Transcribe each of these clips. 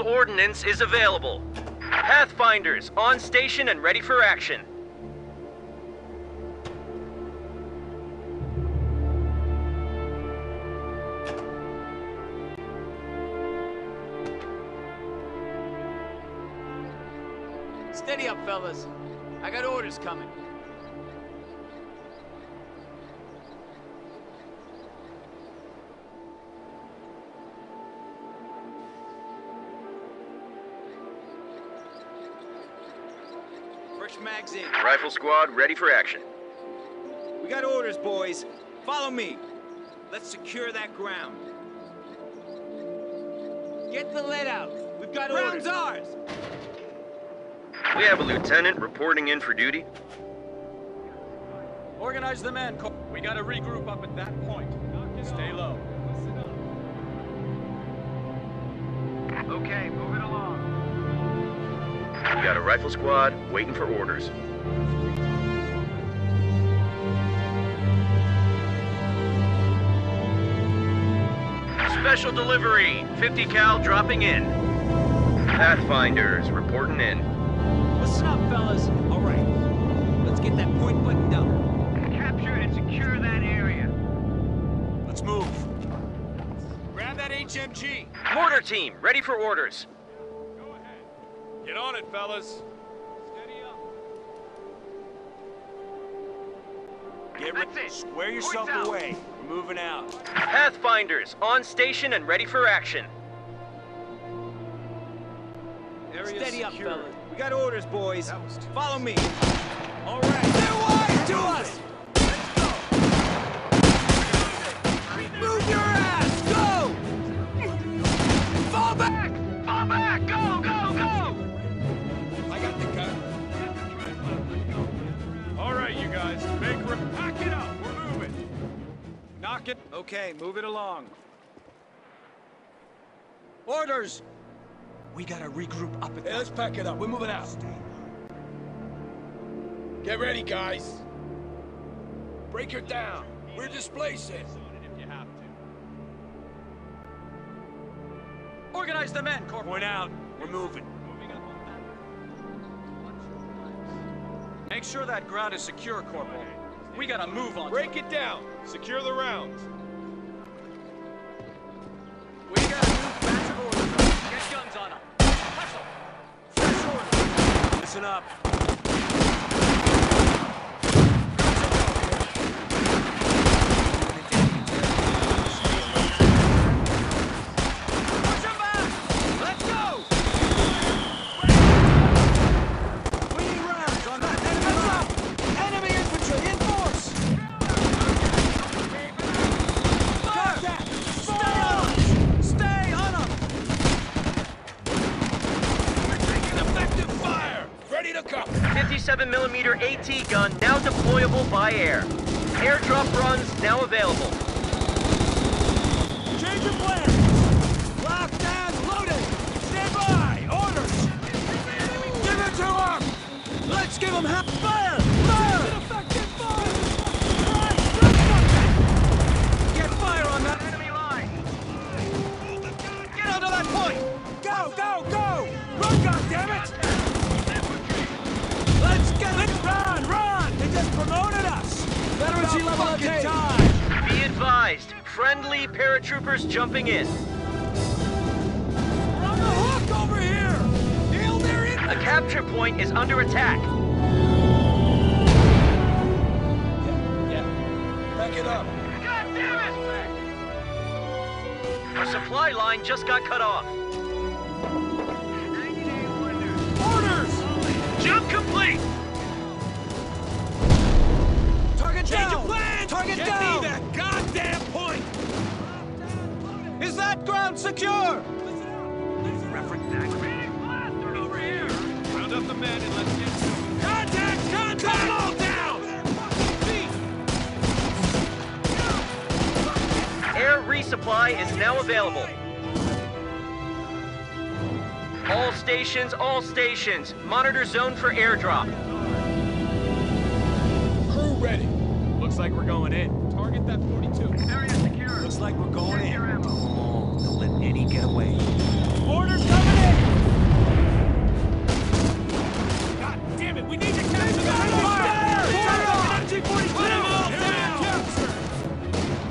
ordnance is available. Pathfinders, on station and ready for action. Steady up, fellas. I got orders coming. Fresh mags in. Rifle squad, ready for action. We got orders, boys. Follow me. Let's secure that ground. Get the lead out. We've got Ground's ours. We have a lieutenant reporting in for duty. Organize the men. We gotta regroup up at that point. Stay low. Rifle squad waiting for orders. Special delivery, 50 cal dropping in. Pathfinders reporting in. Listen up, fellas. All right. Let's get that point buttoned up. Capture and secure that area. Let's move. Grab that HMG. Mortar team, ready for orders. Get on it, fellas. Get ready. Square yourself away. We're moving out. Pathfinders, on station and ready for action. Steady up, fellas. We got orders, boys. Follow me. All right. They're wide to us. Knock it. Okay, move it along. Orders. We gotta regroup up at Hey, let's pack it up. We're moving out. Get ready, guys. Break her down. We're displacing. Organize the men, Corporal. Point out. We're moving. Make sure that ground is secure, Corporal. We gotta move on. Break it down. Secure the rounds. We gotta move batch of orders. Get guns on them. Hustle. Fresh orders. Listen up. Push 'em back. Let's go. We need rounds on that. Enemy up. Enemy infantry in force. Contact. Stay on 'em. Stay on 'em. We're taking effective fire. Ready to come. 57 millimeter AT gun now deployable by air. Airdrop runs now available. Level time. Be advised, friendly paratroopers jumping in. We're on the hook over here. In. A capture point is under attack. Yeah. Back it up. God damn it! Our supply line just got cut off. Is that ground secure? Over here. Round up the men and let's get to it. Contact! Contact! all down. Air resupply is now available. All stations, all stations. Monitor zone for airdrop. Crew ready. Looks like we're going in. Target that 42. Area secure. Looks like we're going in. Get away. Orders coming in! God damn it, we need to capture the Fire! fire! Fire! MG-42! Put 'em all down!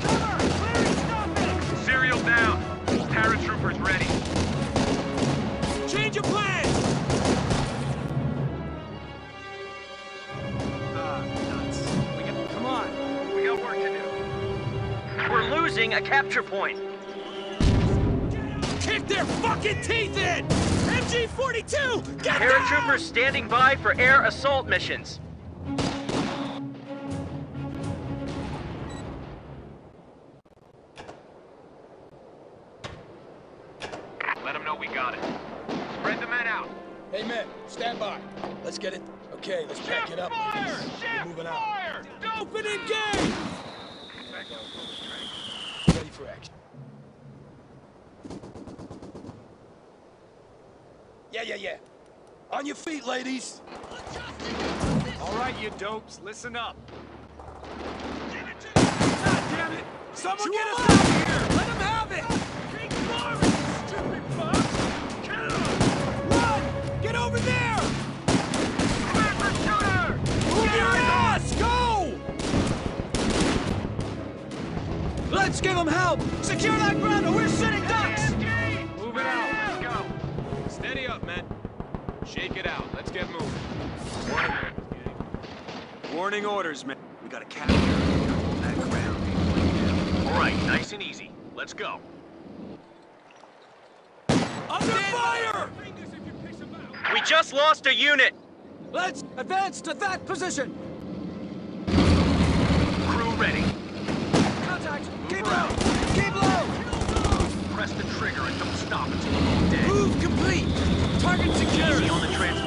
Cover! Larry, stop it! Serial down. Paratroopers ready. Change of plans! Ah, nuts. We got, Come on. We got work to do. We're losing a capture point. Kick their fucking teeth in! MG-42! Get down! Paratroopers standing by for air assault missions. Let them know we got it. Spread the men out. Hey, men, stand by. Let's get it. Okay, let's pack it up. fire! ladies. Shift We're moving out. fire! Open and game! Ready for action. Yeah, yeah, yeah. On your feet, ladies. All right, you dopes, listen up. God damn it! Someone get us out of here! Let him have it! Keep firing, stupid fuck! Kill him! Run! Get over there! Sniper shooter! Move your ass! Go! Let's give them help! Secure that ground or we're sitting Shake it out, let's get moving. Warning orders. Warning orders, man. We gotta capture that ground. All right, nice and easy. Let's go. Under fire! We just lost a unit. Let's advance to that position! Crew ready. Contact! Keep around. low! Keep low! Press the trigger and don't stop until we're all dead. Move complete! Target! On the transmission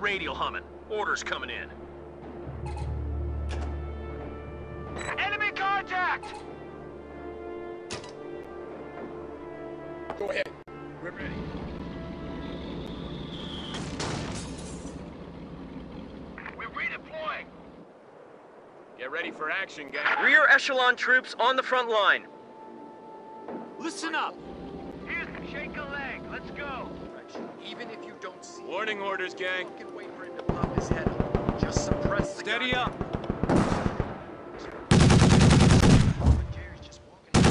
Get that radio humming. Orders coming in. Enemy contact! Go ahead. We're ready. We're redeploying. Get ready for action, gang. Rear echelon troops on the front line. Listen up. Houston, shake a leg. Let's go. Even if you don't see Warning orders, gang. you can wait for him to pop his head up. Just suppress the Steady gun. up. Jerry's just walking.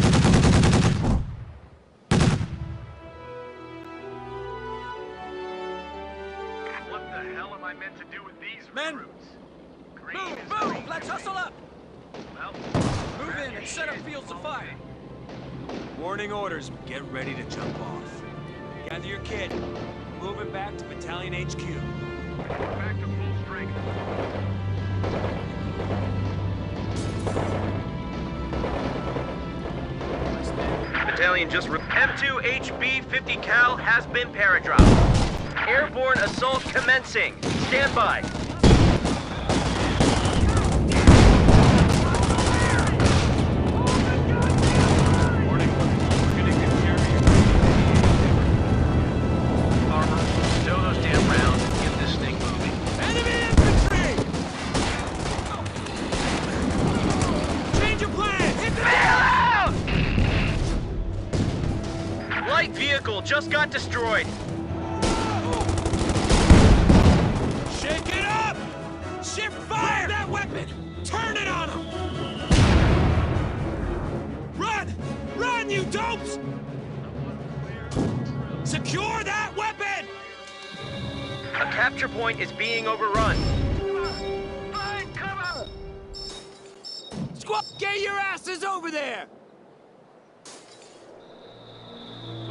What the hell am I meant to do with these Men! recruits? Green Move, move! green. Let's hustle up! Well, Move in and set up fields of fire. Warning orders. Get ready to jump off. Gather your kit. Moving back to Battalion HQ. back to full strength. Battalion just re- M2 HB 50 cal has been paradropped. Airborne assault commencing. Stand by. Just got destroyed. Shake it up! Shift fire! that weapon! Turn it on them! Run! Run, you dopes! Secure that weapon! A capture point is being overrun. Find cover! Squad, get your asses over there!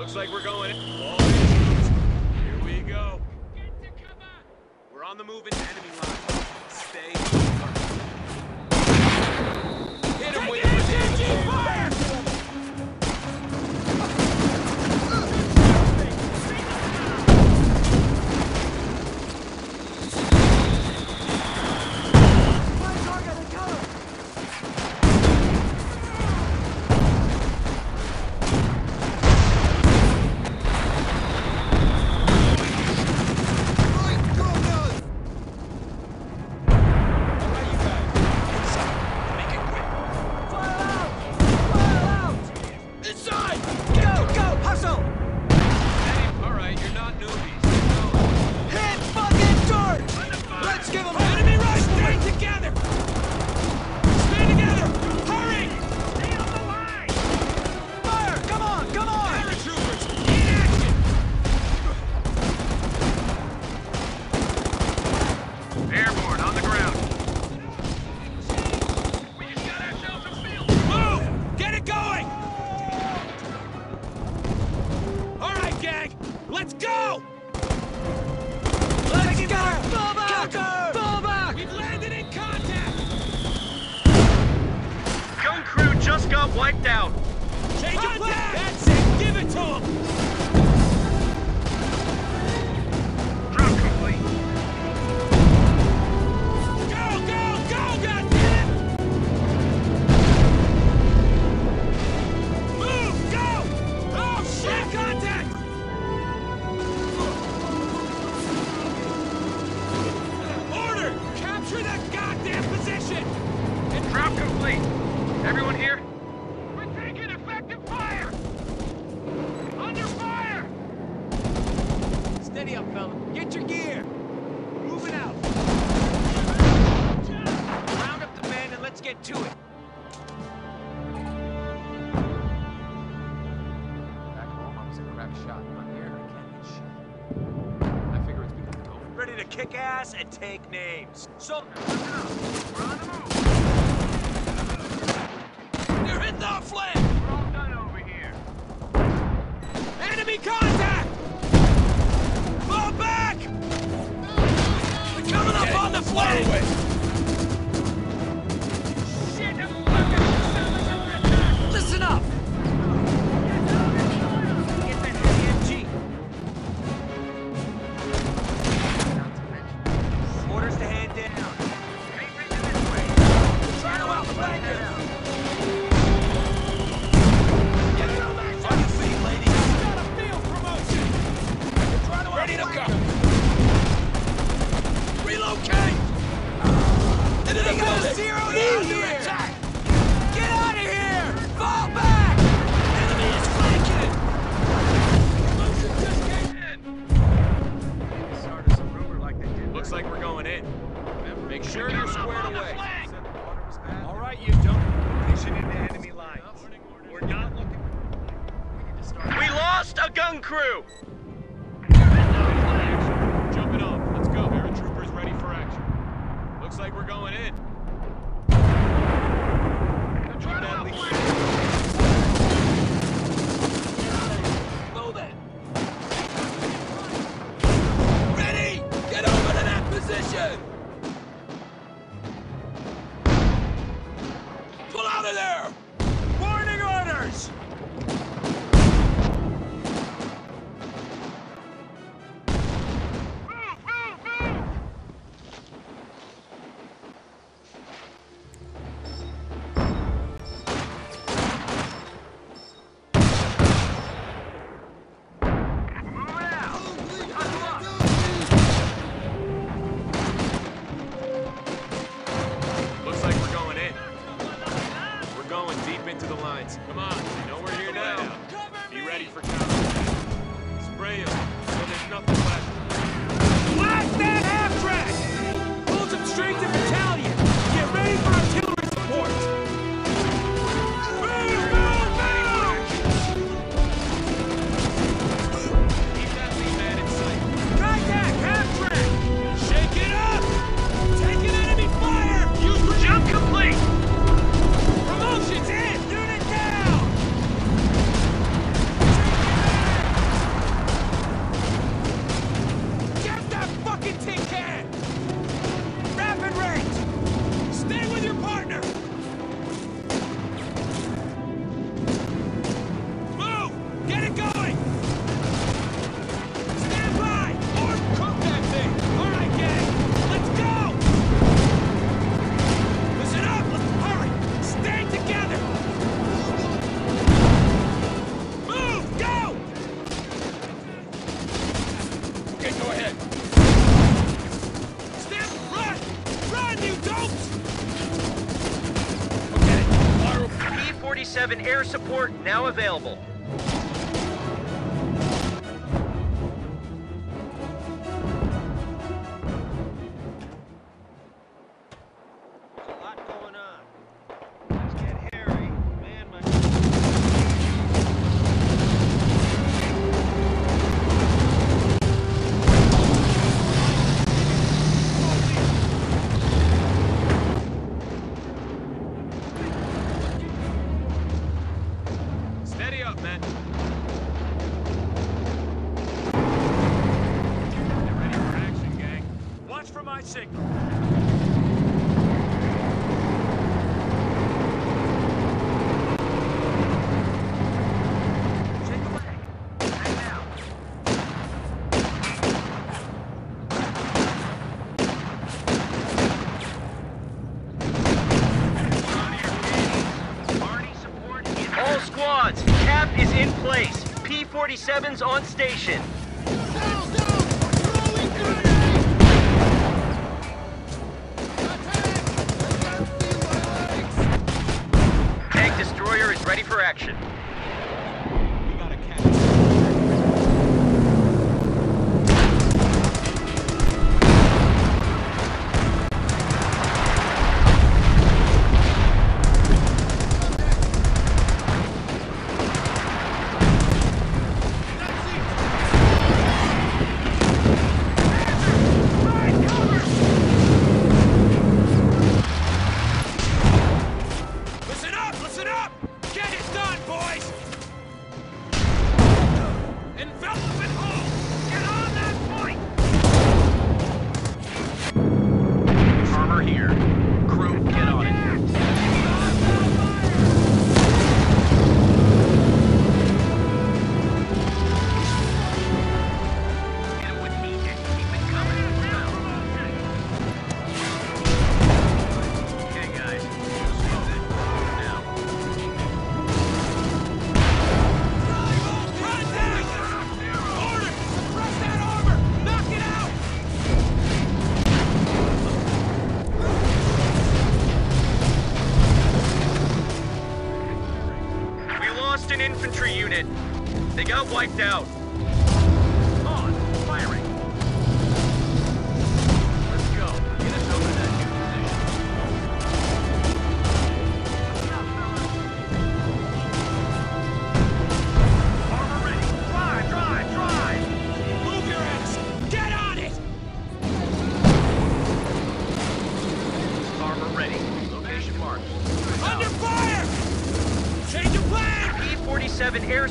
Looks like we're going. Here we go. We're on the move into enemy line. Stay names. So, We're on the move. Crew! Available. P-47's on station. Wiped out.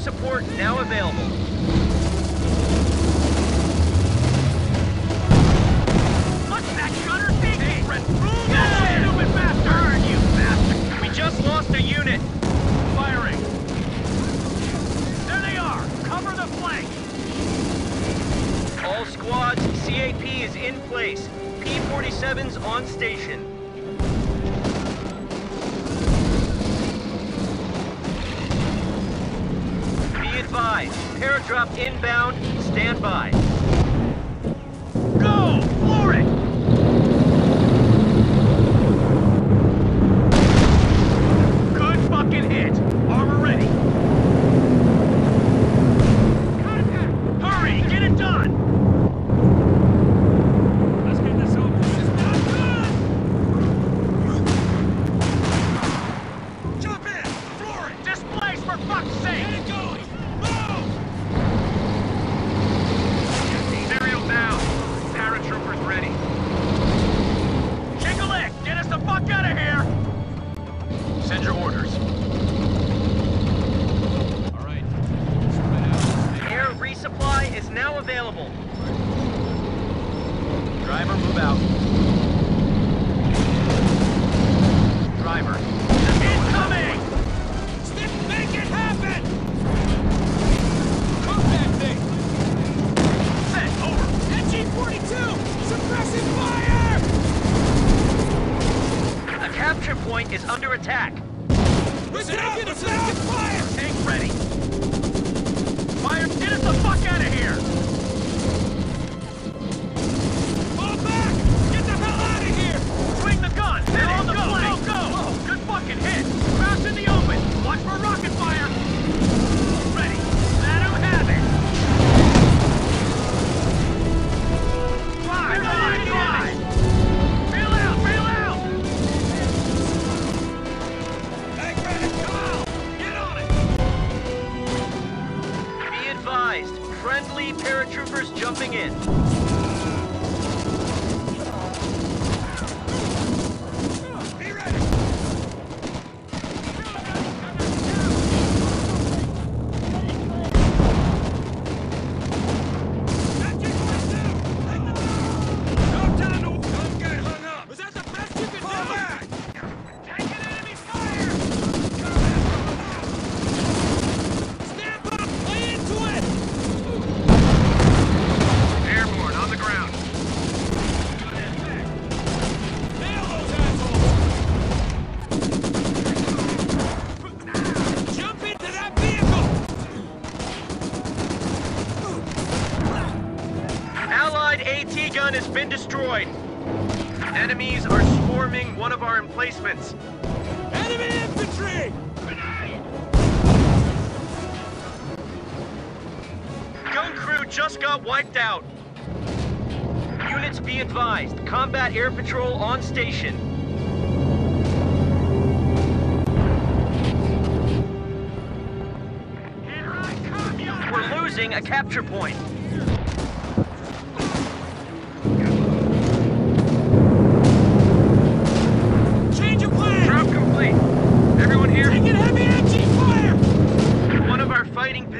Support now available.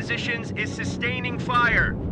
Positions is sustaining fire.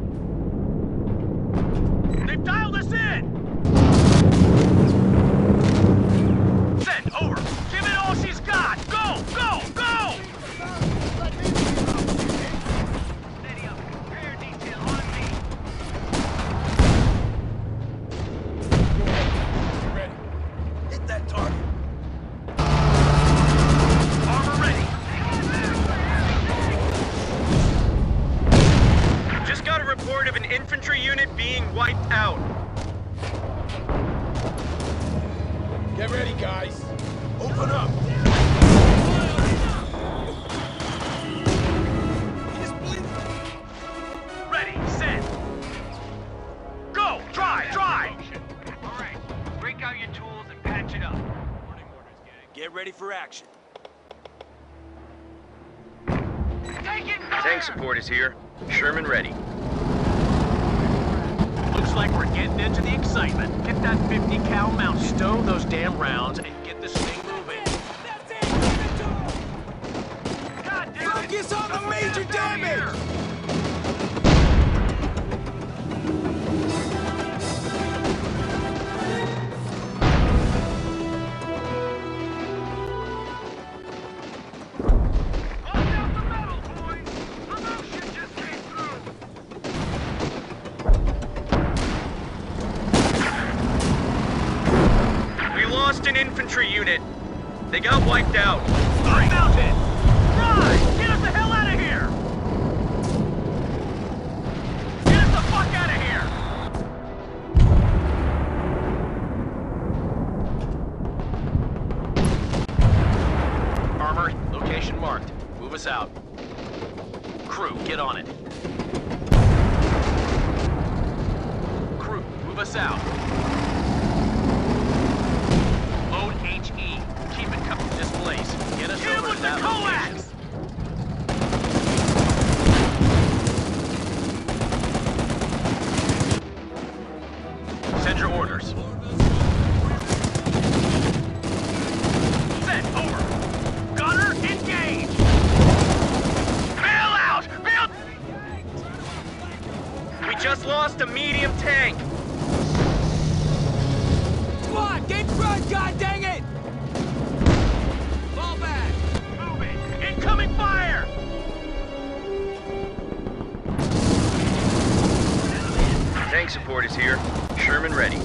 support is here. Sherman ready.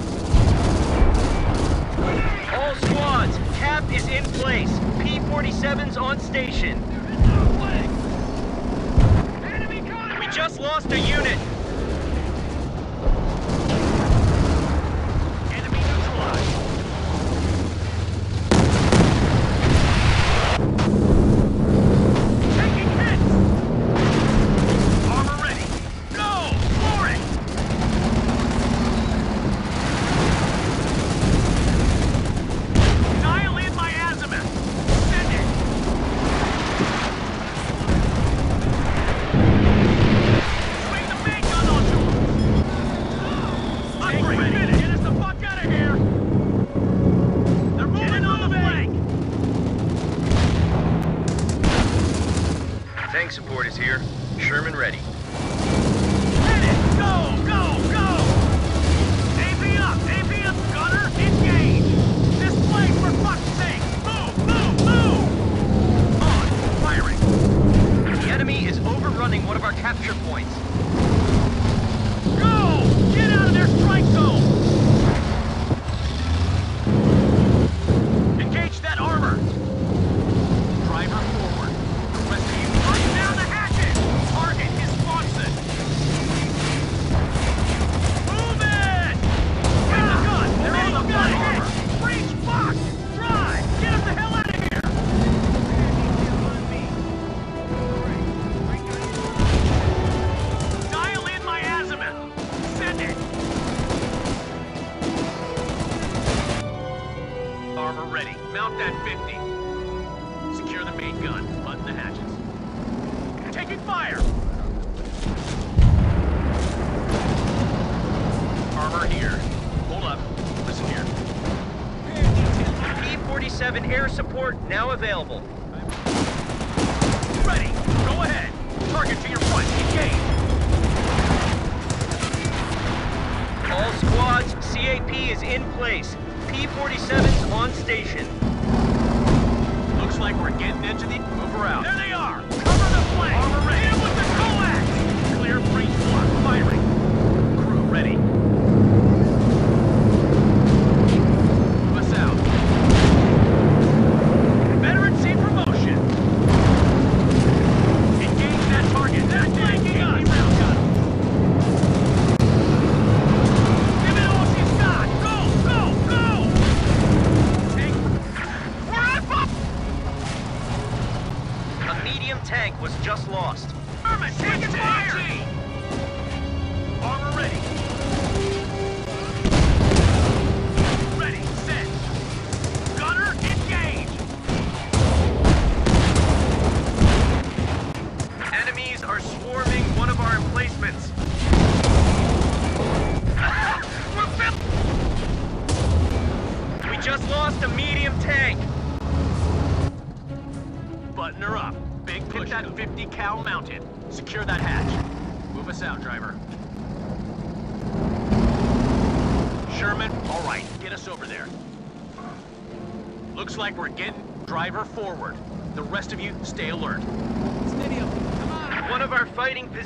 All squads, CAP is in place. P-47's on station. We just lost a unit.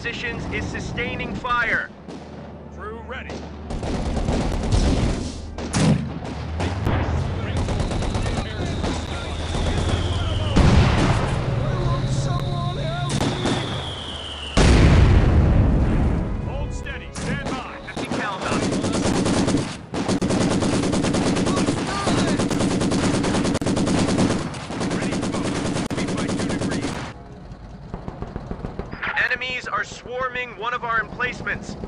Positions is sustaining fire. Crew ready. Emplacements.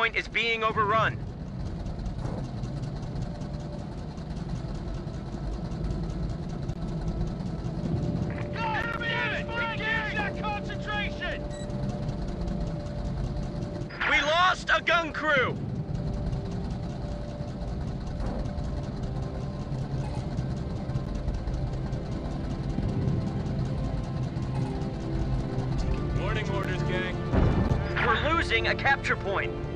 Capture point is being overrun. We lost a gun crew. Morning orders, gang. We're losing a capture point.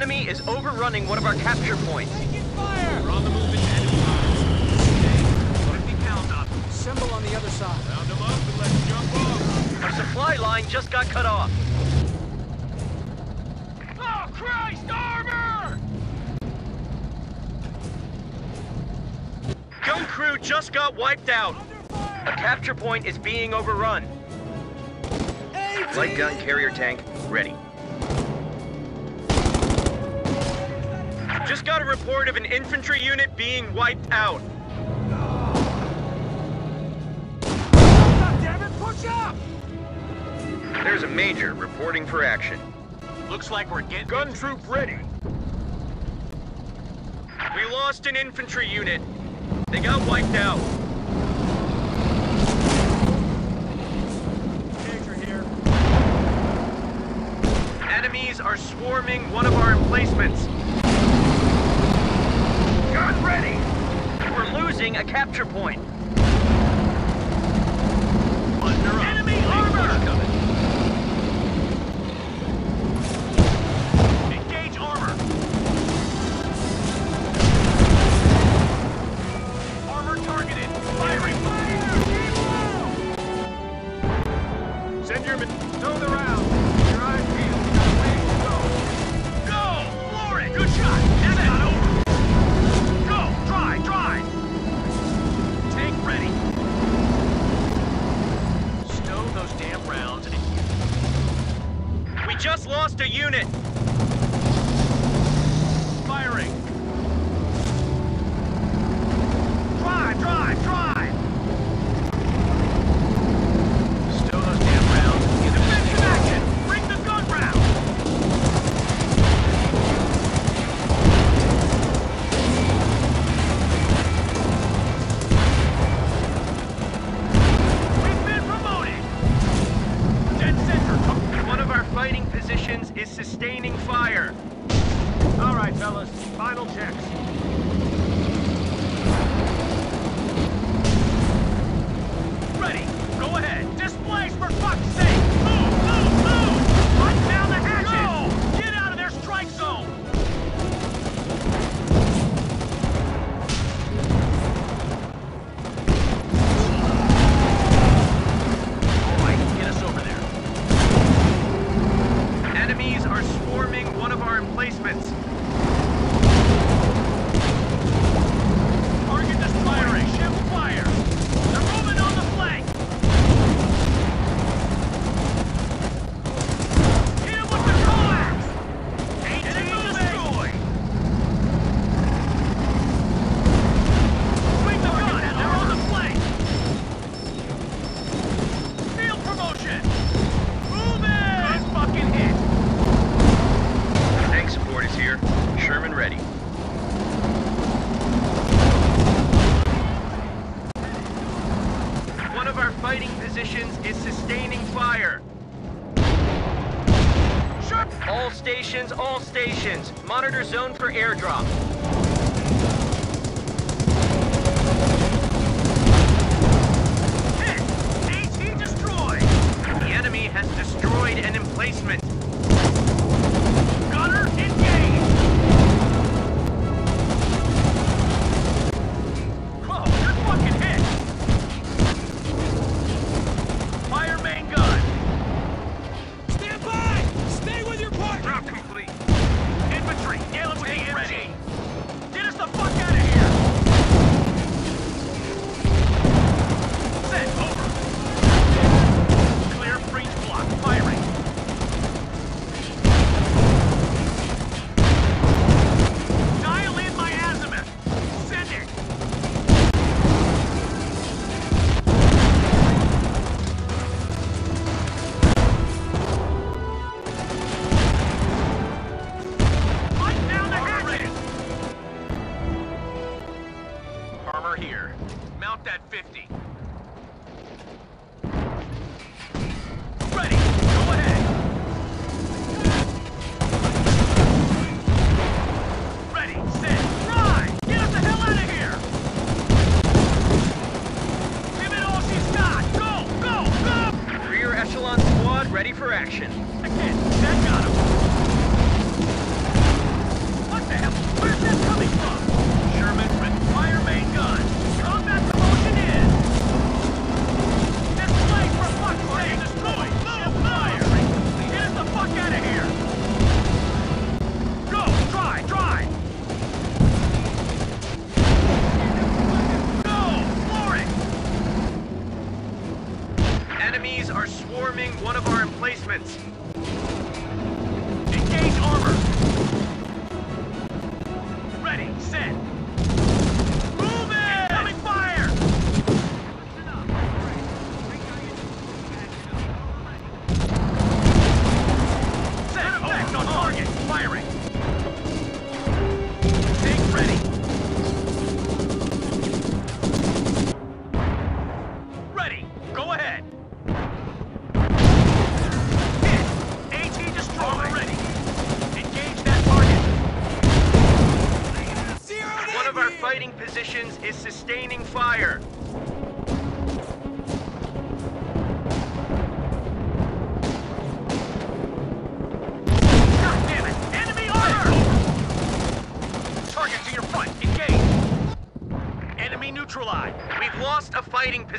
Enemy is overrunning one of our capture points. Taking fire. We're on the move into enemy lines. 50 cal mounted. Symbol on the other side. Round them up and let's jump off. Our supply line just got cut off. Oh, Christ! Armor! Gun crew just got wiped out. A capture point is being overrun. Light gun carrier tank ready. Just got a report of an infantry unit being wiped out. God damn it, push up. There's a major reporting for action. Looks like we're getting... Gun troop ready. We lost an infantry unit. They got wiped out. Major here. Enemies are swarming one of our emplacements. Gun ready! We're losing a capture point. Under. Enemy armor! Monitor zone for airdrop.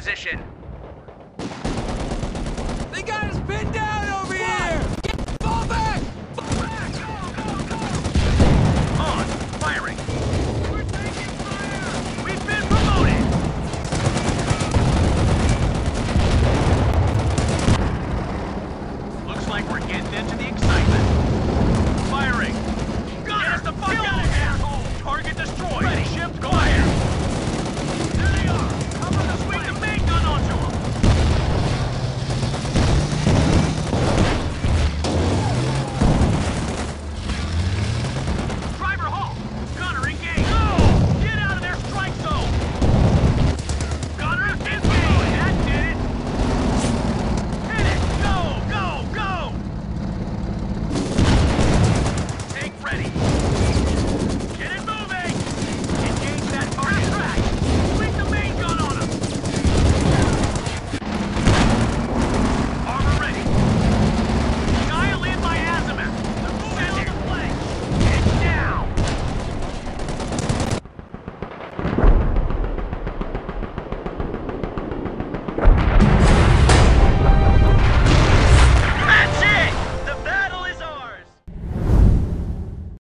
Position.